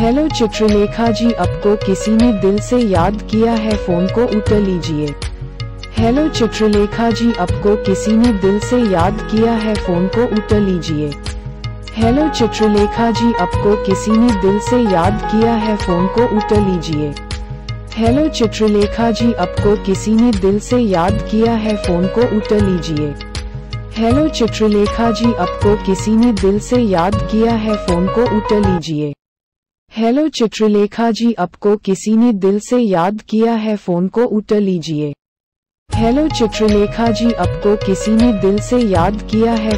Hello Chitralekha जी आपको किसी ने दिल से याद किया है, फ़ोन को उठा लीजिए। हेलो चित्रलेखा जी आपको किसी ने दिल से याद किया है, फ़ोन को उठा लीजिए। हेलो चित्रलेखा जी आपको किसी ने दिल से याद किया है, फ़ोन को उठा लीजिए। हेलो चित्रलेखा जी आपको किसी ने दिल से याद किया है, फ़ोन को उठा लीजिए। हेलो चित्रलेखा जी आपको किसी ने दिल से याद किया है, फ़ोन को उठा लीजिए। हेलो चित्रलेखा जी आपको किसी ने दिल से याद किया है? फ़ोन को उठा लीजिए। हेलो चित्रलेखा जी आपको किसी ने दिल से याद किया है?